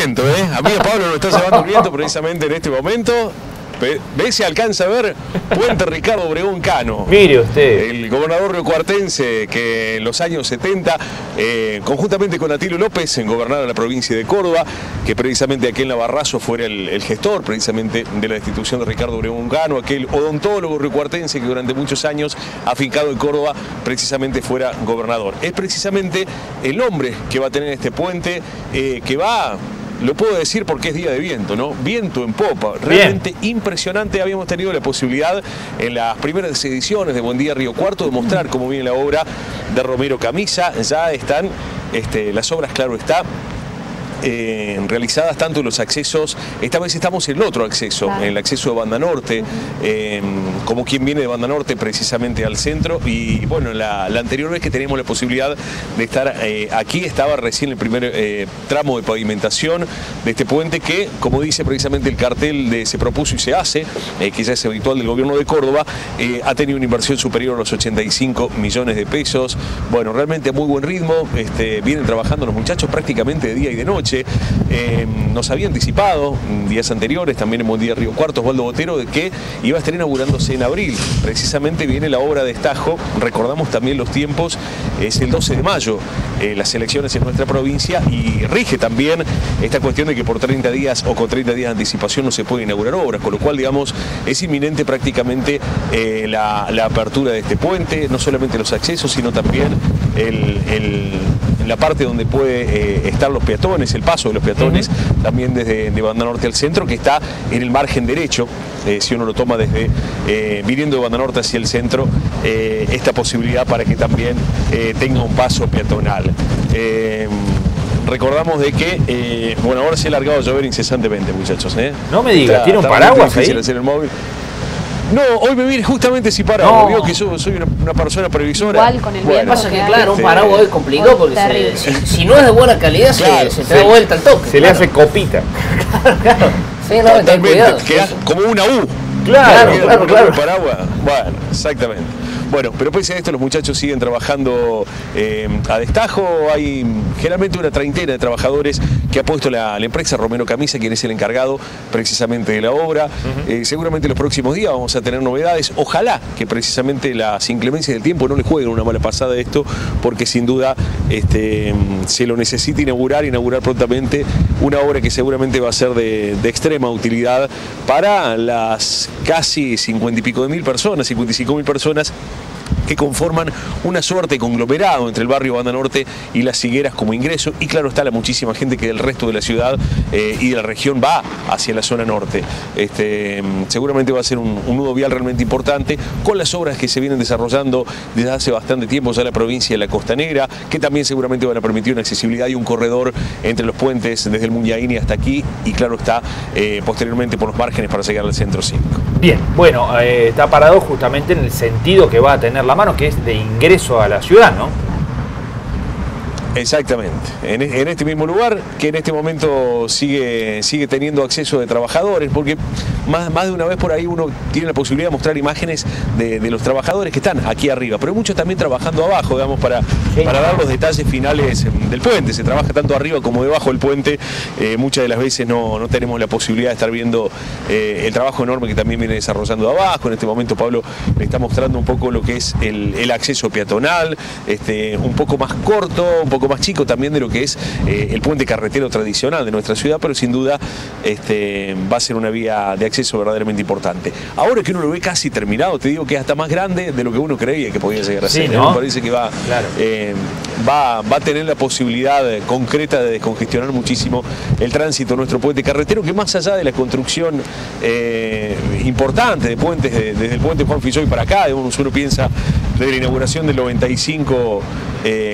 viento, ¿eh? A mí Pablo lo está llevando el viento precisamente en este momento. Ve si alcanza a ver Puente Ricardo Obregón Cano. Mire usted. El gobernador riocuartense que en los años 70, eh, conjuntamente con Atilio López, en gobernar la provincia de Córdoba, que precisamente aquel Navarrazo fuera el, gestor precisamente de la institución de Ricardo Obregón Cano, aquel odontólogo riocuartense que durante muchos años, afincado en Córdoba, precisamente fuera gobernador. Es precisamente el hombre que va a tener este puente, eh, que va lo puedo decir porque es día de viento, ¿no? Viento en popa, realmente impresionante. Habíamos tenido la posibilidad en las primeras ediciones de Buen Día Río Cuarto de mostrar cómo viene la obra de Romero Camisa. Ya están este, las obras, claro está, eh, realizadas tanto en los accesos, esta vez estamos en el otro acceso, en el acceso de Banda Norte, eh, como quien viene de Banda Norte precisamente al centro y bueno, la, anterior vez que teníamos la posibilidad de estar eh, aquí estaba recién el primer tramo de pavimentación de este puente que, como dice precisamente el cartel de se propuso y se hace, que ya es habitual del gobierno de Córdoba, ha tenido una inversión superior a los 85 millones de pesos, bueno, realmente a muy buen ritmo, este, vienen trabajando los muchachos prácticamente de día y de noche, eh, nos había anticipado días anteriores, también en Día Río Cuarto, Osvaldo Botero, de que iba a estar inaugurándose en abril. Precisamente viene la obra de Estajo, recordamos también los tiempos, es el 12 de mayo, eh, las elecciones en nuestra provincia y rige también esta cuestión de que por 30 días o con 30 días de anticipación no se puede inaugurar obras, con lo cual, digamos, es inminente prácticamente eh, la, apertura de este puente, no solamente los accesos, sino también la parte donde puede estar los peatones, paso de los peatones, también desde de Banda Norte al centro, que está en el margen derecho, eh, si uno lo toma desde eh, viniendo de Banda Norte hacia el centro, eh, esta posibilidad para que también tenga un paso peatonal recordamos de que, bueno, ahora se ha largado a llover incesantemente, muchachos. No me diga, ¿tiene un paraguas ahí? el móvil. No, hoy me vine justamente si para, no. que yo soy una, persona previsora. Igual con el bueno, pasa que, claro, un paraguas es complicado porque si, no es de buena calidad se, se, da vuelta al toque. Se le hace copita. claro, claro. Sí, no, Totalmente, queda como una U. Claro, claro, claro. Paraguas. Bueno, exactamente. Bueno, pero pese a esto los muchachos siguen trabajando eh, a destajo. Hay generalmente una treintena de trabajadores que ha puesto la, empresa Romero Camisa, quien es el encargado precisamente de la obra. Eh, seguramente en los próximos días vamos a tener novedades. Ojalá que precisamente las inclemencias del tiempo no le jueguen una mala pasada a esto, porque sin duda este, se lo necesita inaugurar, inaugurar prontamente una obra que seguramente va a ser de, de extrema utilidad para las casi cincuenta y pico de mil personas, 55 mil personas que conforman una suerte conglomerado entre el barrio Banda Norte y las Higueras como ingreso. Y claro está la muchísima gente que del resto de la ciudad eh, y de la región va hacia la zona norte. Este, seguramente va a ser un, nudo vial realmente importante con las obras que se vienen desarrollando desde hace bastante tiempo ya la provincia de la Costa Negra, que también seguramente van a permitir una accesibilidad y un corredor entre los puentes desde el Muñaini hasta aquí y claro está eh, posteriormente por los márgenes para llegar al centro 5. Bien, bueno, eh, está parado justamente en el sentido que va a tener la mano, que es de ingreso a la ciudad, ¿no? Exactamente, en, este mismo lugar que en este momento sigue, sigue teniendo acceso de trabajadores, porque más, más de una vez por ahí uno tiene la posibilidad de mostrar imágenes de, los trabajadores que están aquí arriba, pero muchos también trabajando abajo, digamos, para, para dar los detalles finales del puente. Se trabaja tanto arriba como debajo del puente, eh, muchas de las veces no, tenemos la posibilidad de estar viendo eh, el trabajo enorme que también viene desarrollando abajo. En este momento Pablo le está mostrando un poco lo que es el, acceso peatonal, este, un poco más corto, un poco más chico también de lo que es eh, el puente carretero tradicional de nuestra ciudad, pero sin duda este, va a ser una vía de acceso verdaderamente importante. Ahora que uno lo ve casi terminado, te digo que es hasta más grande de lo que uno creía que podía llegar a ser. Me parece que va, eh, va, va a tener la posibilidad concreta de descongestionar muchísimo el tránsito de nuestro puente carretero, que más allá de la construcción eh, importante de puentes, desde el puente Juan Fisoy para acá, uno, uno piensa desde la inauguración del 95,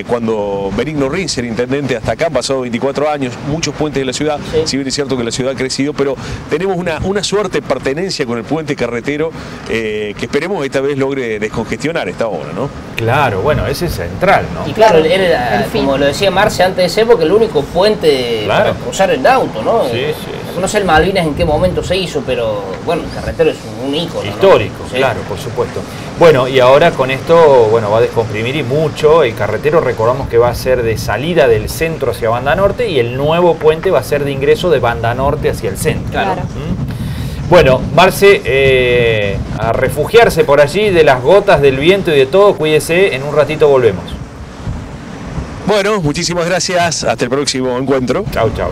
cuando Benigno ser intendente hasta acá, han pasado 24 años, muchos puentes de la ciudad, si bien es cierto que la ciudad ha crecido, pero tenemos una, una suerte de pertenencia con el puente carretero eh, que esperemos esta vez logre descongestionar esta obra, ¿no? Claro, bueno, ese es central, ¿no? Y claro, era, como lo decía Marce antes de ser, porque el único puente para cruzar el auto, ¿no? Sí, sí No sé el Malvinas en qué momento se hizo, pero bueno, el carretero es un, ícono. Histórico, claro, por supuesto. Bueno, y ahora con esto, bueno, va a descomprimir y mucho. El carretero recordamos que va a ser de salida del centro hacia Banda Norte y el nuevo puente va a ser de ingreso de Banda Norte hacia el centro. Claro. ¿Mm? Bueno, Marce, eh, a refugiarse por allí de las gotas del viento y de todo, cuídese, en un ratito volvemos. Bueno, muchísimas gracias, hasta el próximo encuentro. Chau, chau.